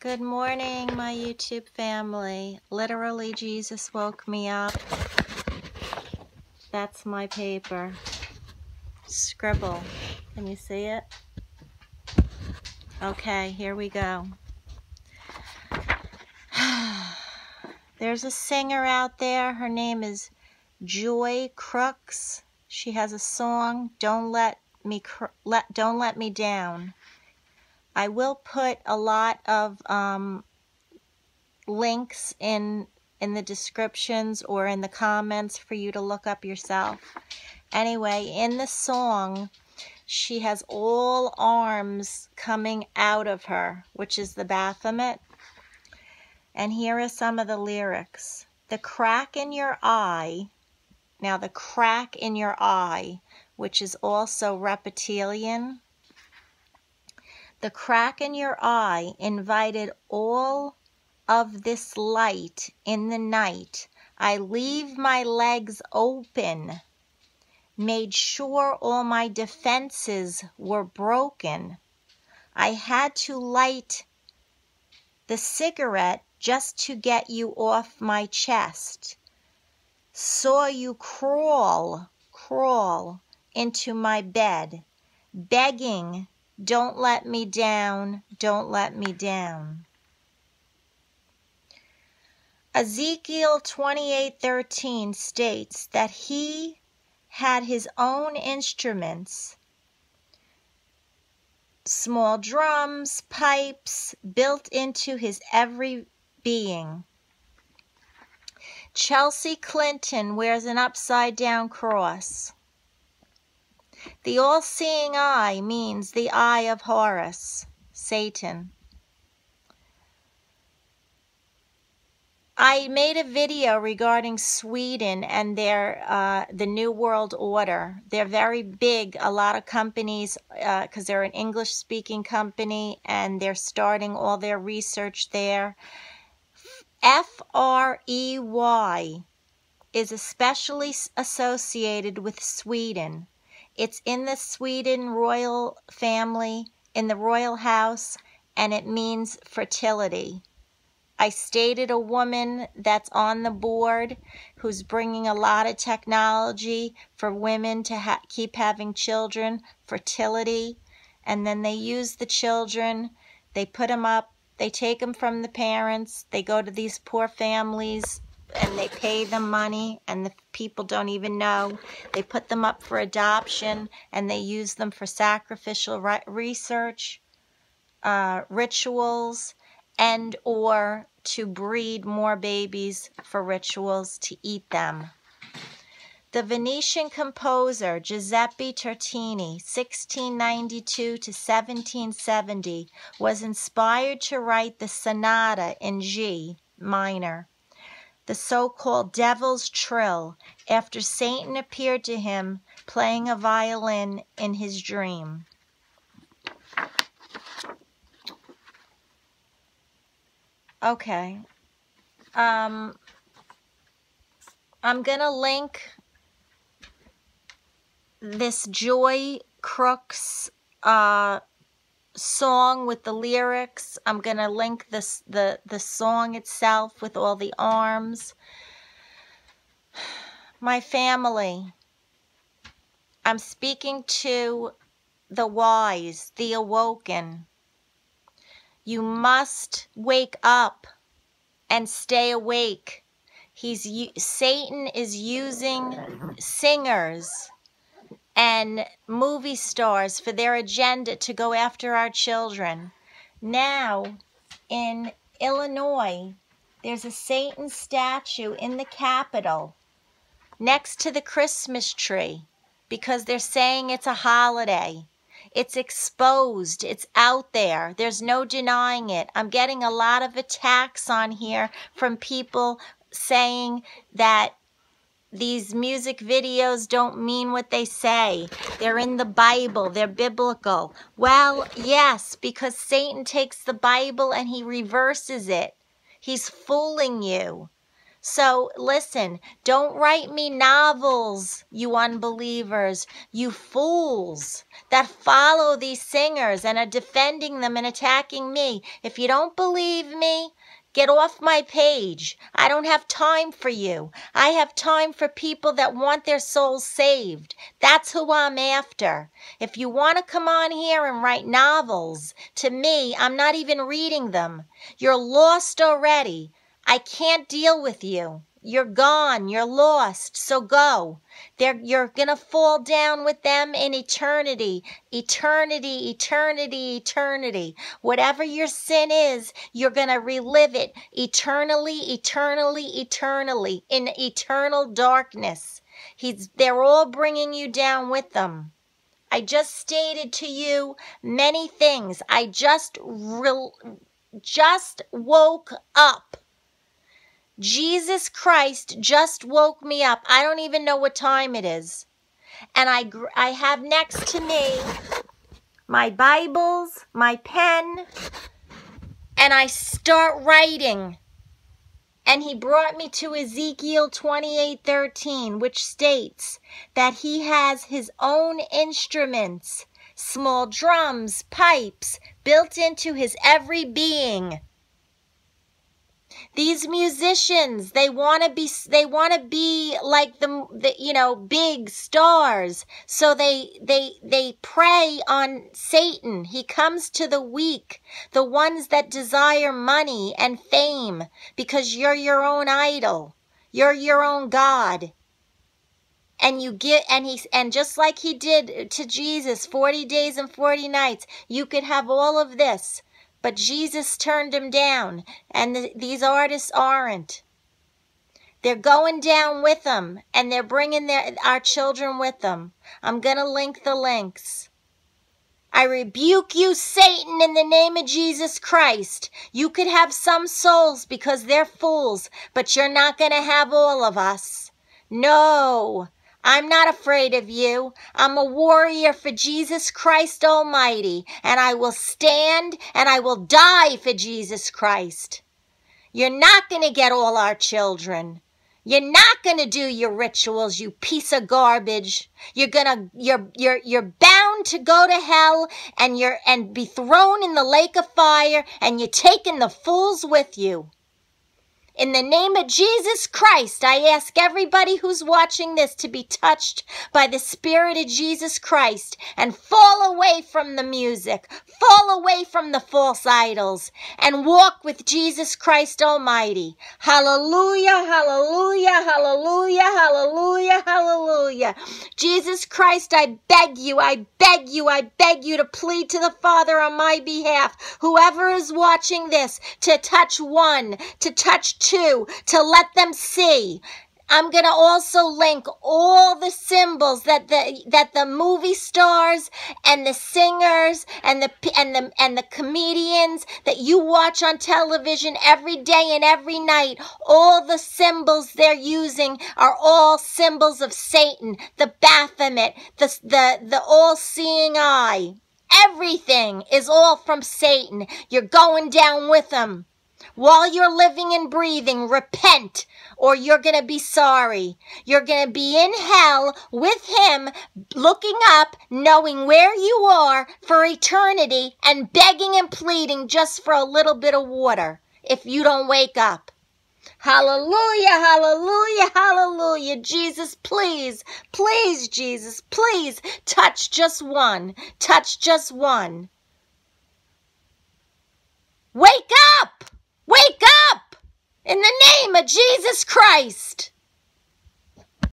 Good morning, my YouTube family. Literally, Jesus woke me up. That's my paper. Scribble. Can you see it? Okay, here we go. There's a singer out there. Her name is Joy Crookes. She has a song, "Don't Let Me Let Don't Let Me Down." I will put a lot of um, links in in the descriptions or in the comments for you to look up yourself. Anyway, in the song, she has all arms coming out of her, which is the Baphomet. And here are some of the lyrics. The crack in your eye, now the crack in your eye, which is also reptilian, the crack in your eye invited all of this light in the night. I leave my legs open, made sure all my defenses were broken. I had to light the cigarette just to get you off my chest. Saw you crawl, crawl into my bed, begging don't let me down, don't let me down. Ezekiel 28:13 states that he had his own instruments, small drums, pipes built into his every being. Chelsea Clinton wears an upside down cross. The all seeing eye means the eye of Horus, Satan. I made a video regarding Sweden and their uh, the New World Order. They're very big. A lot of companies, because uh, they're an English speaking company, and they're starting all their research there. F R E Y is especially associated with Sweden. It's in the Sweden royal family, in the royal house, and it means fertility. I stated a woman that's on the board who's bringing a lot of technology for women to ha- keep having children, fertility, and then they use the children, they put them up, they take them from the parents, they go to these poor families and they pay them money and the people don't even know. They put them up for adoption and they use them for sacrificial research, uh, rituals, and or to breed more babies for rituals to eat them. The Venetian composer Giuseppe Tartini, 1692 to 1770, was inspired to write the sonata in G minor the so called Devil's Trill, after Satan appeared to him playing a violin in his dream. Okay. Um, I'm going to link this Joy Crookes uh, song with the lyrics. I'm going to link this the the song itself with all the arms. My family. I'm speaking to the wise, the awoken. You must wake up and stay awake. He's Satan is using singers and movie stars for their agenda to go after our children. Now, in Illinois, there's a Satan statue in the Capitol next to the Christmas tree because they're saying it's a holiday. It's exposed. It's out there. There's no denying it. I'm getting a lot of attacks on here from people saying that these music videos don't mean what they say. They're in the Bible, they're biblical. Well, yes, because Satan takes the Bible and he reverses it. He's fooling you. So listen, don't write me novels, you unbelievers, you fools that follow these singers and are defending them and attacking me. If you don't believe me, Get off my page. I don't have time for you. I have time for people that want their souls saved. That's who I'm after. If you want to come on here and write novels, to me, I'm not even reading them. You're lost already. I can't deal with you. You're gone. You're lost. So go. They're, you're going to fall down with them in eternity. Eternity, eternity, eternity. Whatever your sin is, you're going to relive it eternally, eternally, eternally in eternal darkness. He's, they're all bringing you down with them. I just stated to you many things. I just, re- just woke up. Jesus Christ just woke me up. I don't even know what time it is. And I, I have next to me my Bibles, my pen, and I start writing. And he brought me to Ezekiel 28:13, which states that he has his own instruments, small drums, pipes, built into his every being these musicians they want to be they want to be like the, the you know big stars. So they they they prey on satan. He comes to the weak the ones that desire money and fame because you're your own idol. You're your own god. And you get and he and just like he did to Jesus 40 days and 40 nights you could have all of this but Jesus turned him down, and the, these artists aren't. They're going down with them, and they're bringing their, our children with them. I'm going to link the links. I rebuke you, Satan, in the name of Jesus Christ. You could have some souls because they're fools, but you're not going to have all of us. No, I'm not afraid of you. I'm a warrior for Jesus Christ Almighty, and I will stand and I will die for Jesus Christ. You're not going to get all our children. You're not going to do your rituals, you piece of garbage. You're going to you're you're you're bound to go to hell and you're and be thrown in the lake of fire and you're taking the fools with you. In the name of Jesus Christ, I ask everybody who's watching this to be touched by the Spirit of Jesus Christ and fall away from the music, fall away from the false idols, and walk with Jesus Christ Almighty. Hallelujah, hallelujah, hallelujah, hallelujah, hallelujah. Jesus Christ, I beg you, I beg you, I beg you to plead to the Father on my behalf, whoever is watching this, to touch one, to touch two to let them see. I'm going to also link all the symbols that the that the movie stars and the singers and the and the and the comedians that you watch on television every day and every night. All the symbols they're using are all symbols of Satan the Baphomet the the the all-seeing eye. Everything is all from Satan. You're going down with him while you're living and breathing, repent or you're going to be sorry. You're going to be in hell with Him, looking up, knowing where you are for eternity, and begging and pleading just for a little bit of water if you don't wake up. Hallelujah, hallelujah, hallelujah. Jesus, please, please, Jesus, please touch just one. Touch just one. Wake up! Wake up! In the name of Jesus Christ!